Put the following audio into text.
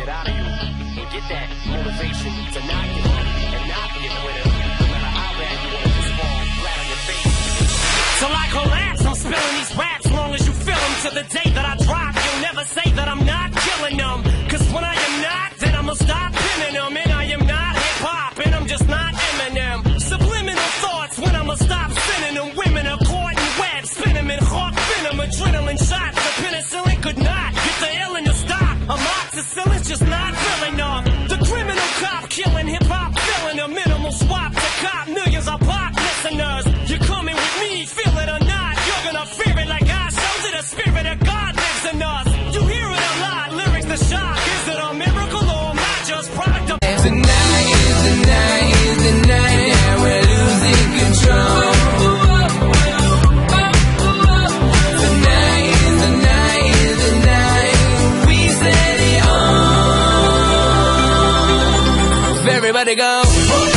shit out of you and get that motivation to not give up and not be a quitter. No matter how bad you want to fall flat on your face. Till I collapse, I'm spilling these raps long as you feel them. To the day that I drop, you'll never say that I'm not killing them. Cause when I am not, then I'ma stop pinning them. And not up. The criminal cop killing hip Everybody go.